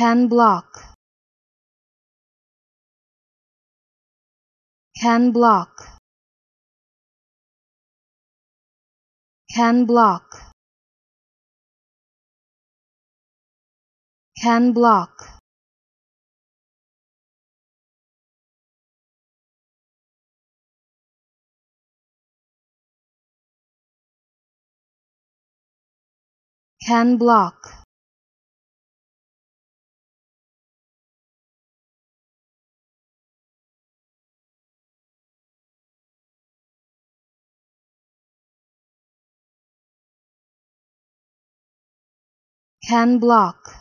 can block. Can block. Can block. Can block. Can block can block